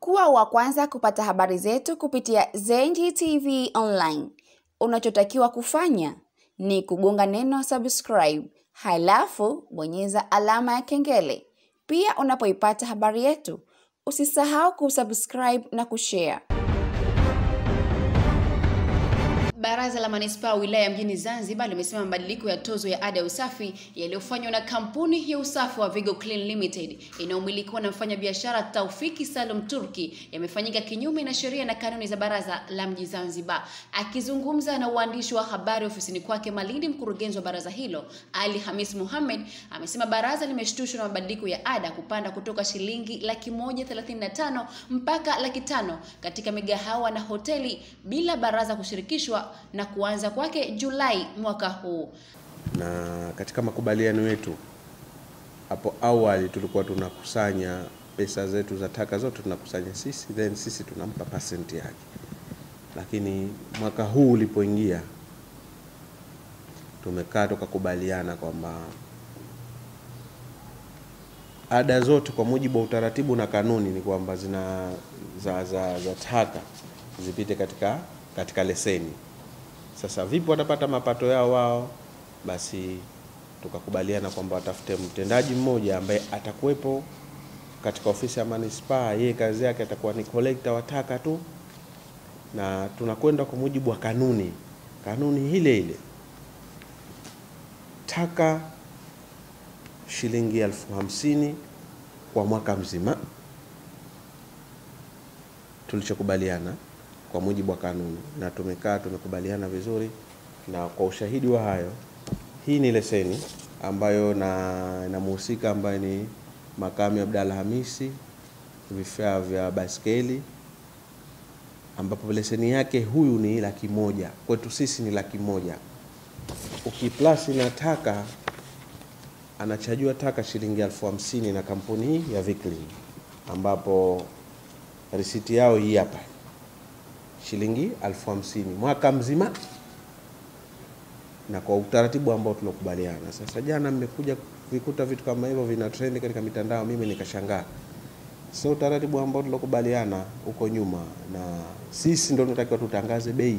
Kuwa wa kwanza kupata habari zetu kupitia Zenji TV Online. Unachotakiwa kufanya ni kugonga neno subscribe, halafu bonyeza alama ya kengele. Pia unapoipata habari yetu, usisahau kusubscribe na kushare. Baraza la Manispaa wilaya mjini Zanzibar limesema mabadiliko ya tozo ya ada ya usafi yaliyofanywa na kampuni ya usafi wa Vigo Clean Limited inayomilikiwa na mfanyabiashara Taufiki Salum Turki yamefanyika kinyume na sheria na kanuni za baraza la mji Zanzibar. Akizungumza na uandishi wa habari ofisini kwake Malindi, mkurugenzi wa baraza hilo Ali Hamis Mohamed amesema baraza limeshtushwa na mabadiliko ya ada kupanda kutoka shilingi laki moja thelathini na tano mpaka laki tano katika migahawa na hoteli bila baraza kushirikishwa na kuanza kwake Julai mwaka huu. na katika makubaliano yetu hapo awali tulikuwa tunakusanya pesa zetu za taka zote tunakusanya sisi, then sisi tunampa pasenti yake, lakini mwaka huu ulipoingia tumekaa tukakubaliana kwamba ada zote kwa mujibu wa utaratibu na kanuni ni kwamba zina za, za, za taka zipite katika katika leseni. Sasa vipi watapata mapato yao wao? Basi tukakubaliana kwamba watafute mtendaji mmoja ambaye atakuwepo katika ofisi ya manispaa, yeye kazi yake atakuwa ni kolekta wa taka tu, na tunakwenda kwa mujibu wa kanuni, kanuni ile ile, taka shilingi elfu hamsini kwa mwaka mzima, tulichokubaliana kwa mujibu wa kanuni, na tumekaa tumekubaliana vizuri, na kwa ushahidi wa hayo, hii ni leseni ambayo na inamhusika ambaye ni Makame Abdalla Hamisi, vifaa vya baskeli, ambapo leseni yake huyu ni laki moja, kwetu sisi ni laki moja. Ukiplasi na taka anachajua taka shilingi elfu hamsini na kampuni hii ya Viclean, ambapo risiti yao hii hapa shilingi elfu hamsini mwaka mzima, na kwa utaratibu ambao tulokubaliana. Sasa jana mmekuja vikuta vitu kama hivyo vina trend katika mitandao, mimi nikashangaa. Sio utaratibu ambao tulokubaliana huko nyuma, na sisi ndio tunatakiwa tutangaze bei,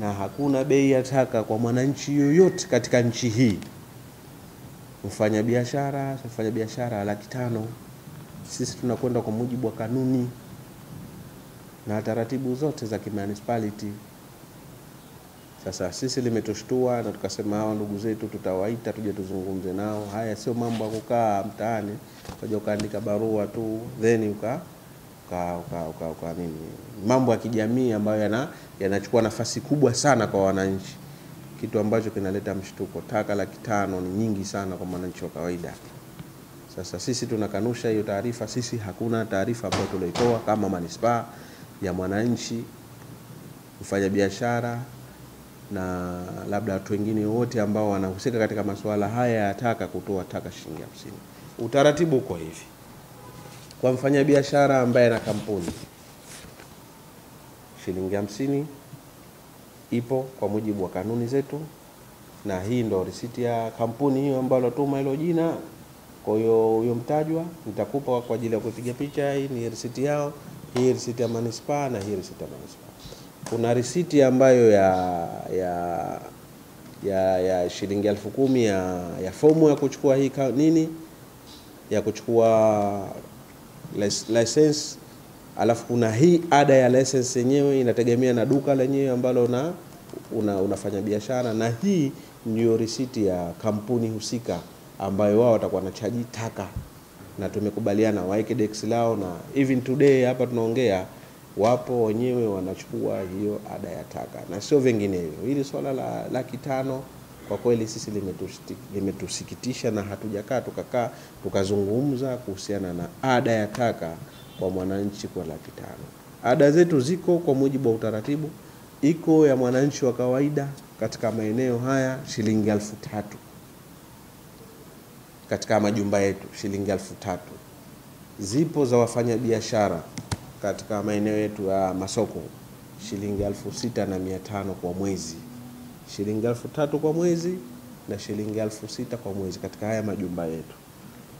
na hakuna bei ya taka kwa mwananchi yoyote katika nchi hii. Mfanya biashara mfanya biashara laki tano, sisi tunakwenda kwa mujibu wa kanuni na taratibu zote za kimunicipality. Sasa sisi limetushtua na tukasema hawa ndugu zetu tutawaita tuje tuzungumze nao. Haya sio mambo ya kukaa mtaani ukaja ukaandika barua tu then uka uka, uka, uka, uka nini, mambo ya kijamii ambayo yana yanachukua nafasi kubwa sana kwa wananchi, kitu ambacho kinaleta mshtuko. Taka laki tano ni nyingi sana kwa mwananchi wa kawaida. Sasa sisi tunakanusha hiyo taarifa. Sisi hakuna taarifa ambayo tulioitoa kama manispaa ya mwananchi mfanyabiashara na labda watu wengine wote ambao wanahusika katika masuala haya ya taka kutoa taka shilingi hamsini. Utaratibu uko hivi: kwa mfanyabiashara ambaye ana kampuni, shilingi hamsini ipo kwa mujibu wa kanuni zetu, na hii ndo risiti ya kampuni hiyo ambayo alotuma hilo jina. Kwa hiyo huyo mtajwa nitakupa kwa ajili ya kupiga picha. Hii ni risiti yao hii risiti ya manispaa na hii risiti ya manispaa. Kuna risiti ambayo ya ya ya, ya shilingi elfu kumi ya, ya fomu ya kuchukua hii nini? Ya kuchukua license, alafu kuna hii ada ya license yenyewe inategemea na duka lenyewe ambalo una, una, unafanya biashara, na hii ndio risiti ya kampuni husika ambayo wao watakuwa na chaji taka na tumekubaliana waeke lao, na even today hapa tunaongea, wapo wenyewe wanachukua hiyo ada ya taka na sio vinginevyo. Hili swala la laki tano kwa kweli sisi limetusikitisha, na hatujakaa tukakaa tukazungumza kuhusiana na ada ya taka kwa mwananchi kwa laki tano. Ada zetu ziko kwa mujibu wa utaratibu, iko ya mwananchi wa kawaida katika maeneo haya shilingi elfu tatu katika majumba yetu shilingi elfu tatu. Zipo za wafanyabiashara katika maeneo yetu ya masoko shilingi elfu sita na mia tano kwa mwezi, shilingi elfu tatu kwa mwezi na shilingi elfu sita kwa mwezi katika haya majumba yetu.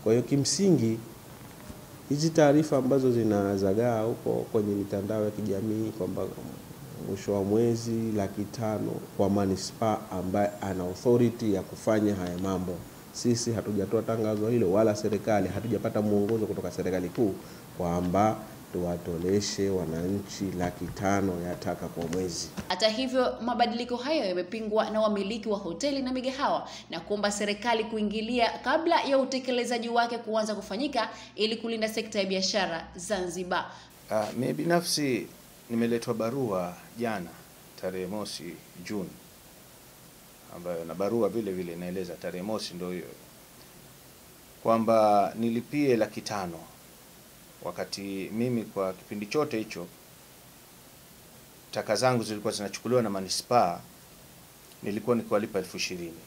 Kwa hiyo kimsingi hizi taarifa ambazo zinazagaa huko kwenye mitandao ya kijamii kwamba mwisho wa mwezi laki tano kwa manispaa ambaye ana authority ya kufanya haya mambo. Sisi hatujatoa tangazo hilo, wala serikali hatujapata mwongozo kutoka serikali kuu kwamba tuwatoleshe wananchi laki tano ya taka kwa mwezi. Hata hivyo, mabadiliko hayo yamepingwa na wamiliki wa hoteli na migahawa na kuomba serikali kuingilia kabla ya utekelezaji wake kuanza kufanyika ili kulinda sekta ya biashara Zanzibar. Uh, mimi binafsi nimeletwa barua jana tarehe mosi Juni, ambayo na barua vile vile inaeleza tarehe mosi ndio hiyo. Kwamba nilipie laki tano. Wakati mimi kwa kipindi chote hicho taka zangu zilikuwa zinachukuliwa na manispaa, nilikuwa nikiwalipa elfu ishirini.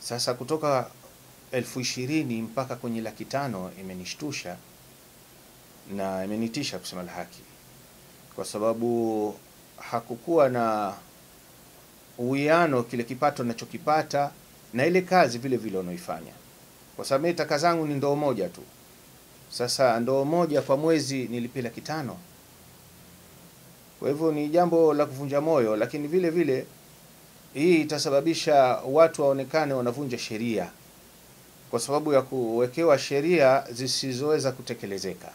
Sasa kutoka elfu ishirini mpaka kwenye laki tano imenishtusha na imenitisha kusema la haki, kwa sababu hakukuwa na uwiano kile kipato nachokipata na ile kazi vile vile unaoifanya, kwa sababu mimi taka zangu ni ndoo moja tu. Sasa ndoo moja kwa mwezi nilipia laki tano. Kwa hivyo ni jambo la kuvunja moyo, lakini vile vile hii itasababisha watu waonekane wanavunja sheria kwa sababu ya kuwekewa sheria zisizoweza kutekelezeka.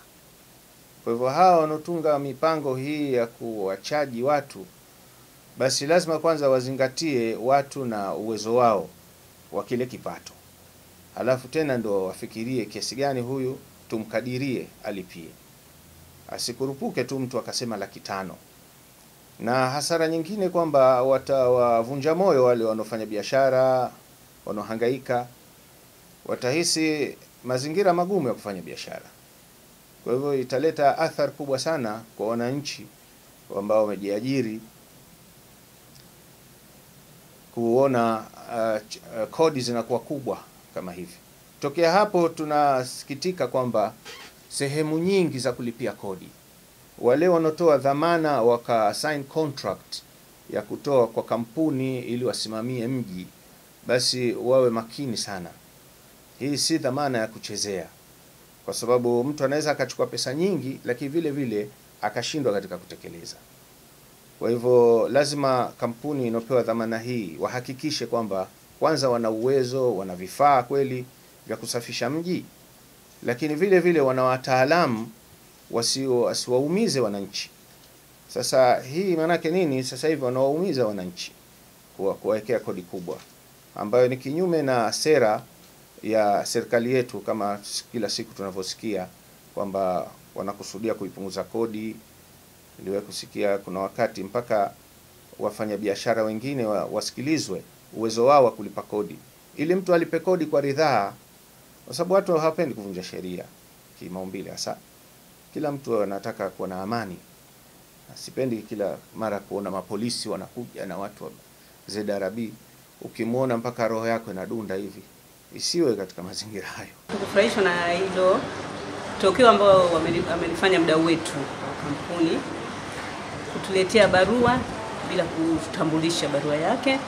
Kwa hivyo hawa wanaotunga mipango hii ya kuwachaji watu, basi lazima kwanza wazingatie watu na uwezo wao wa kile kipato, halafu tena ndo wafikirie kiasi gani huyu tumkadirie alipie, asikurupuke tu mtu akasema laki tano. Na hasara nyingine kwamba watawavunja moyo wale wanaofanya biashara, wanaohangaika, watahisi mazingira magumu ya kufanya biashara. Kwa hivyo italeta athari kubwa sana kwa wananchi ambao wamejiajiri kuona uh, uh, kodi zinakuwa kubwa kama hivi. Tokea hapo tunasikitika kwamba sehemu nyingi za kulipia kodi, wale wanaotoa dhamana waka sign contract ya kutoa kwa kampuni ili wasimamie mji, basi wawe makini sana. Hii si dhamana ya kuchezea, kwa sababu mtu anaweza akachukua pesa nyingi, lakini vile vile akashindwa katika kutekeleza. Kwa hivyo lazima kampuni inayopewa dhamana hii wahakikishe kwamba kwanza wana uwezo, wana vifaa kweli vya kusafisha mji, lakini vile vile wana wataalamu wasiwaumize wananchi. Sasa hii maanake nini? Sasa hivi wanawaumiza wananchi kwa kuwawekea kodi kubwa, ambayo ni kinyume na sera ya serikali yetu, kama kila siku tunavyosikia kwamba wanakusudia kuipunguza kodi. Niliwahi kusikia kuna wakati mpaka wafanyabiashara wengine wa, wasikilizwe uwezo wao wa kulipa kodi, ili mtu alipe kodi kwa ridhaa, kwa sababu watu hawapendi kuvunja sheria kimaumbile. Hasa kila mtu anataka kuwa na amani. Sipendi kila mara kuona mapolisi wanakuja na watu wa ZRB, ukimwona mpaka roho yako inadunda hivi. Isiwe katika mazingira hayo. Tukufurahishwa na hilo tokeo ambao wamelifanya mdau wetu wa kampuni kutuletea barua bila kutambulisha barua yake.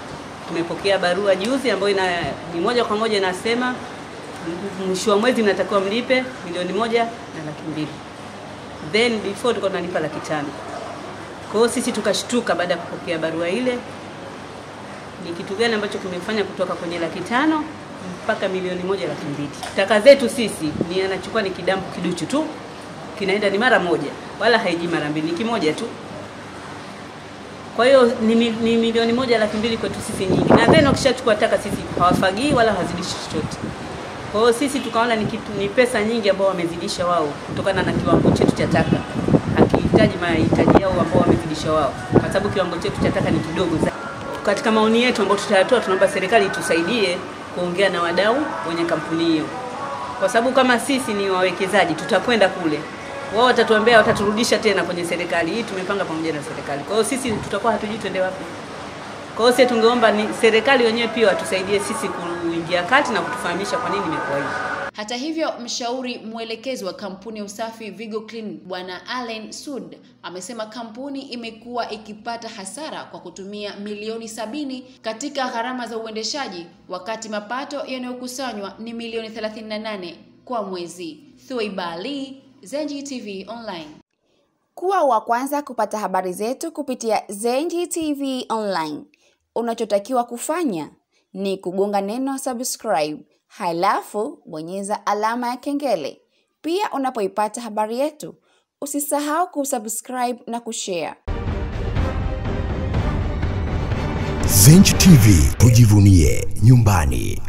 Tumepokea barua juzi ambayo ina, ni moja kwa moja inasema mwisho wa mwezi mnatakiwa mlipe milioni moja na laki mbili then before tulikuwa tunalipa laki tano. Kwa hiyo sisi tukashtuka baada ya kupokea barua ile, ni kitu gani ambacho kimefanya kutoka kwenye laki tano mpaka milioni moja laki mbili. Taka zetu sisi ni anachukua ni kidambu kiduchu tu, kinaenda ni mara moja, wala haiji mara mbili, ni kimoja tu. Kwa hiyo ni, ni milioni moja laki mbili kwetu sisi nyingi, na then wakishachukua taka sisi hawafagii wala hawazidishi chochote. Kwa hiyo sisi tukaona ni, kitu, ni pesa nyingi ambao wamezidisha wao kutokana na kiwango chetu cha taka, hakihitaji mahitaji yao ambao wamezidisha wao, kwa sababu kiwango chetu cha taka ni kidogo zaidi. Katika maoni yetu ambayo tutayatoa, tunaomba serikali itusaidie kuongea na wadau wenye kampuni hiyo, kwa sababu kama sisi ni wawekezaji, tutakwenda kule, wao watatuambia, wataturudisha tena kwenye serikali hii. Tumepanga pamoja na serikali, kwa hiyo sisi tutakuwa hatujui twende wapi. Kwa hiyo sisi tungeomba ni serikali wenyewe pia watusaidie sisi kuingia kati na kutufahamisha kwa nini imekuwa hivi. Hata hivyo, mshauri mwelekezi wa kampuni ya usafi Vigo Clean Bwana Allen Sud amesema kampuni imekuwa ikipata hasara kwa kutumia milioni sabini katika gharama za uendeshaji wakati mapato yanayokusanywa ni milioni 38 kwa mwezi. Thuiba Zenji TV Online. Kuwa wa kwanza kupata habari zetu kupitia Zenji TV Online. Unachotakiwa kufanya ni kugonga neno subscribe, halafu bonyeza alama ya kengele. Pia unapoipata habari yetu, usisahau kusubscribe na kushare. Zenji TV tujivunie nyumbani.